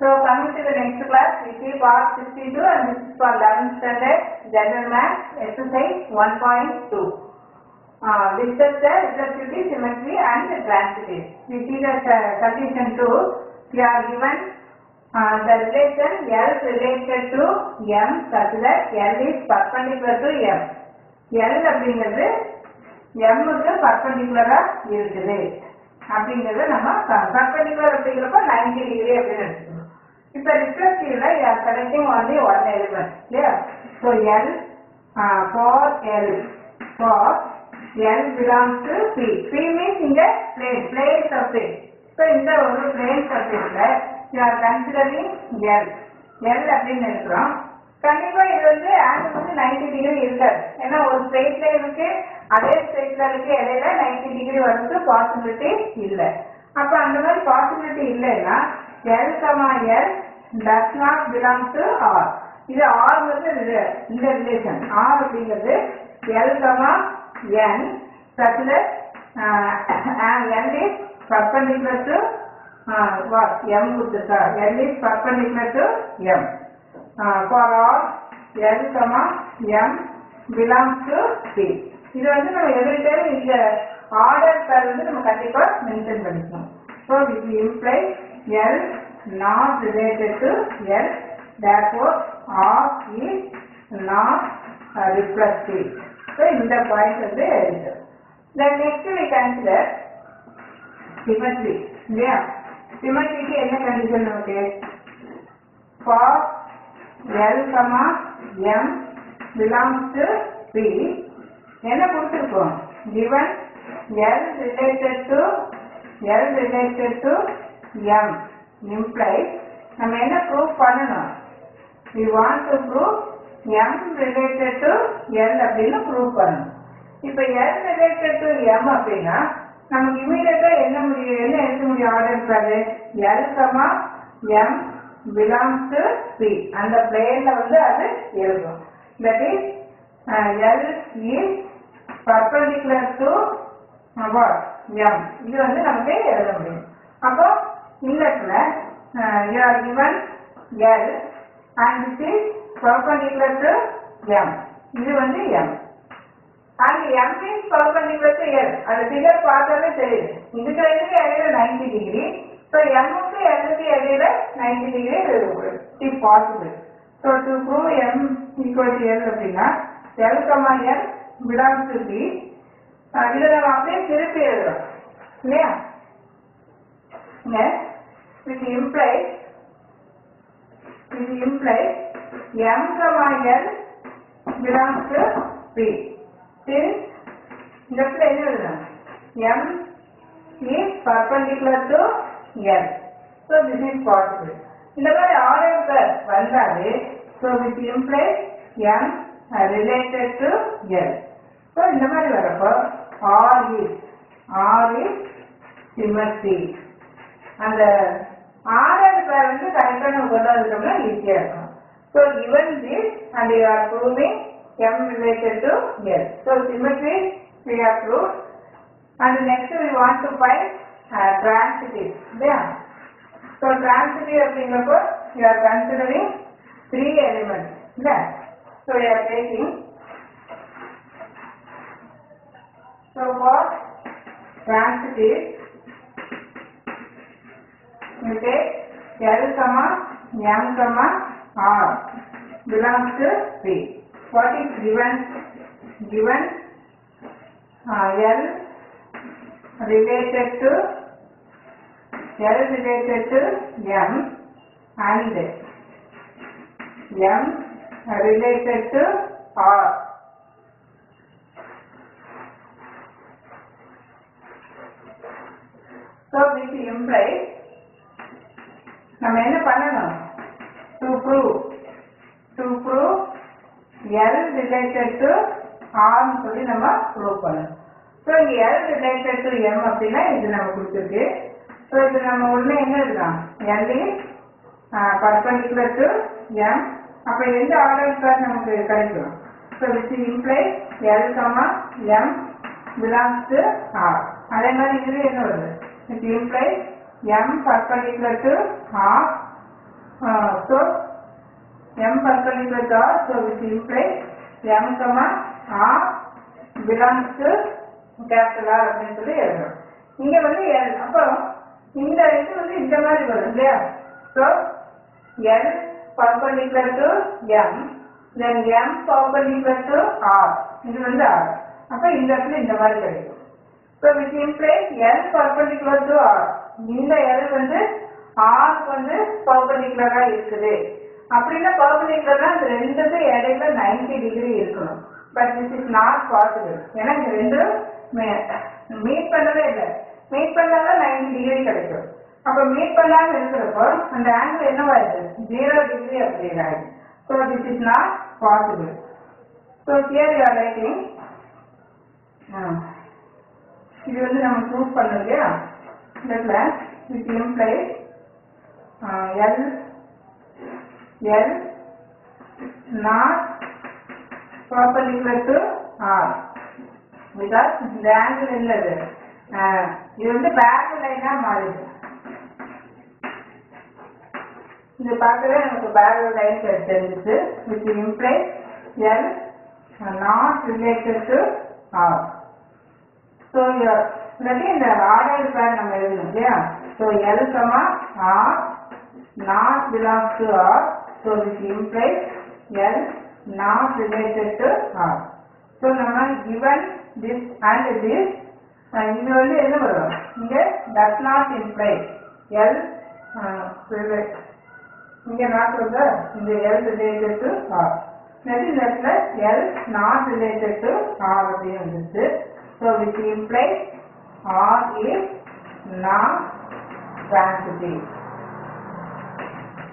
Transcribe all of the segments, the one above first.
So coming to the next class, we see part 62 and this is for 11th standard general math exercise 1.2. Uh, discuss the reflectivity, symmetry and the transitive. We see that uh, condition 2, we are given uh, the relation L related to M such that L is perpendicular to M. L அப்படிங்கிறது M க்கு பர்பண்டிகுலரா இருக்குது அப்படிங்கிறத நம்ம perpendicular அப்படிங்கிறப்ப 90 degree அப்படின்னு எடுத்துக்கணும் இப்ப ரிஃப்ளெக்டிவ்ல you are selecting only one element இல்லையா so L for L for L belong to P P means இங்க பிளேன் பிளேன் சர்ஃபேஸ் இப்போ இந்த ஒரு plane சர்ஃபேஸ்ல you are considering L L அப்படின்னு இருக்கிறோம் கண்டிப்பா இது வந்து ஆங்கிள் வந்து நைன்டி டிகிரி இருக்காது ஏன்னா ஒரு ஸ்ட்ரெயிட் லைனுக்கு அதே ஸ்ட்ரெயிட் லைனுக்கு இடையில நைன்டி டிகிரி வரது பாசிபிலிட்டி இல்லை. அப்ப அந்த மாதிரி பாசிபிலிட்டி இல்லைன்னா L comma L does not belong to R இது R வந்து இந்த ரிலேஷன் R அப்படிங்கிறது L comma N சச்சுல L is perpendicular to what? M கொடுத்துருக்கா L is perpendicular to M for all L comma M belongs to P இது வந்து நம்ம every time இந்த order பேர் வந்து நம்ம கண்டிப்பா மென்ஷன் பண்ணிக்கணும். ஸோ இது imply L Not related to L therefore R is not uh, reflective. So இந்த பாயிண்ட் வந்து எழுது then next we consider symmetry இல்லையா symmetryக்கு என்ன கண்டிஷன் நமக்கு for L comma M belongs to P என்ன கொடுத்துருக்கோம் given L related to L related to M implies நம்ம என்ன ப்ரூவ் பண்ணணும்? We want to prove M related to L அப்படின்னு prove பண்ணணும். இப்போ L related to M அப்படின்னா நமக்கு இமீடியட்டா என்ன முடியும்? என்ன எழுத முடியும்? ஆர்டர் பாரு L comma M belongs to P. அந்த பிளேன்ல வந்து அது எழுதும். That is uh, L is perpendicular to uh, what? M. இது வந்து நமக்கு எழுத முடியும். அப்போ inlet you are given L and this is perpendicular to M இது வந்து M and M is perpendicular to L அது ஃபிகர் பார்த்தாலே தெரியுது இதுக்கு ரெண்டுக்கு இடையில நைன்டி டிகிரி ஸோ எம்முக்கு எல்லுக்கு இடையில ninety degree it possible so to prove M equal to L அப்படின்னா L comma L belongs to இதை நம்ம அப்படியே திருப்பி எழுதுறோம் இல்லையா which implies which implies M comma L belongs to P. Since இந்த இடத்துல என்ன எழுதணும் M is perpendicular to L. So this is possible. இந்த மாதிரி ஆர்டர் வந்தாலே so which implies M related to L. So இந்த மாதிரி வரப்போ R is R is symmetry. அந்த ஆறாவது பேர் வந்து கரெக்டாக நம்ம கொண்டு வந்துட்டோம்னா ஈஸியாக இருக்கும் so given this and you are proving m related to l. So symmetry we have proved and next we want to find uh, transitive. இல்லையா ஸோ transitive அப்படிங்கிறப்போ you are considering three elements. இல்ல So you are taking so for transitive take L M R belongs to P. What is given? Given uh, L related to L related to M and M related to R. So which implies நம்ம என்ன பண்ணணும்? To prove to prove L related to ஆர்னு சொல்லி நம்ம prove பண்ணணும். So இங்கே L related to M அப்படின்னா இது நம்ம கொடுத்துருக்கு. ஸோ இது நம்ம உடனே என்ன இருக்கலாம் எல் பர்பண்டிகுலர் டு எம் அப்போ எந்த ஆர்டர் சார் நமக்கு கிடைக்கும்? So which imply L comma M belongs to R அதே மாதிரி இதுவே என்ன வருது? Which imply m perpendicular to half so m perpendicular to r so which implies m comma r belongs to capital R அப்படின்னு சொல்லி எழுதணும் இங்க வந்து L அப்போ இந்த இது வந்து இந்த மாதிரி வரும் இல்லையா so L perpendicular to M then M perpendicular to R இது வந்து R அப்ப இந்த இடத்துல இந்த மாதிரி கிடைக்கும் so which implies L perpendicular to R. இந்த L வந்து ஆர்க்கு வந்து perpendicular இருக்குது. அப்படின்னா perpendicular னா இந்த ரெண்டுக்கும் இடையில 90 டிகிரி இருக்கணும். But this is not possible ஏன்னா இந்த ரெண்டும் மீட் பண்ணவே இல்லை. மீட் பண்ணாதான் 90 டிகிரி கிடைக்கும். அப்ப மீட் பண்ணாம இருக்கிறப்போ அந்த ஆங்கிள் என்னவாயிடுது ஜீரோ டிகிரி அப்படின்னு ஆயிடுது so this is not possible so here you are writing இது வந்து நம்ம ப்ரூவ் பண்ணோம் இல்லையா? இடத்துல which imply L L not proper equal to R because இந்த ஆங்கிள் இல்லது இது வந்து பேக் லைனாக மாறிடுது இது பார்க்கவே நமக்கு பேக் லைன் தெரிஞ்சிச்சு. Which imply L not related to R so your இல்லாட்டி இந்த ஆர்டர் பேர் நம்ம எழுதணும் இல்லையா? So L comma R not belongs to R. So which implies L not related to R. So நம்ம given this and this அஹ் இது வந்து என்ன வரும்? இங்க does not imply L அஹ் இங்க நாட் வந்து இந்த L related to R next இந்த இடத்துல L not related to R அப்படின்னு வந்துச்சு So which imply R is non-transitive.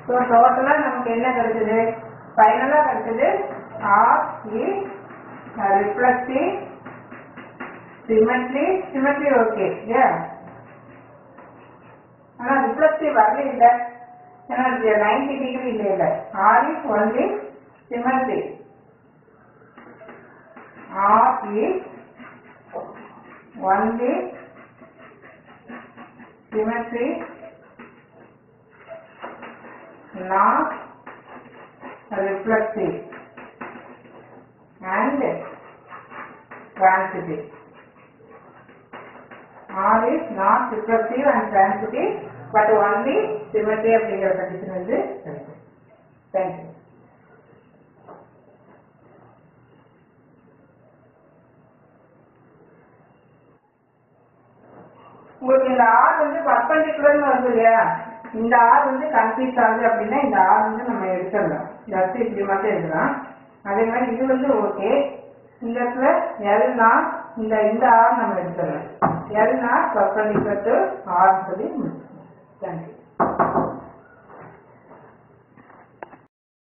So டோட்டலாக நமக்கு என்ன கிடைச்சது? ஃபைனலாக கிடைச்சது R is reflective symmetry. Symmetry okay yeah. ஆனால் ரிஃப்ளெக்டிவ் வரல இல்லை. ஏன்னா நைன்டி டிகிரி இல்லை இல்லை. R is only symmetry R is only symmetry not reflective and transitive. R is not reflective and transitive, but only symmetry அப்படிங்கிற condition வந்து கிடைக்கும் thank you உங்களுக்கு இந்த ஆர் வந்து பர்பண்டிகுலர்னு வருது இல்லையா? இந்த ஆர் வந்து கன்ஃபியூஸ் ஆகுது அப்படின்னா இந்த ஆர் வந்து நம்ம எடுத்துடலாம். ஜஸ்ட் இப்படி மட்டும் எடுக்கலாம். அதே மாதிரி இது வந்து ஓகே இந்த இடத்துல எல்னா இந்த இந்த ஆர் நம்ம எடுத்துடலாம். எல்னா பர்பண்டிகுலர் டு ஆர் சொல்லி முடிச்சுக்கலாம் தேங்க்யூ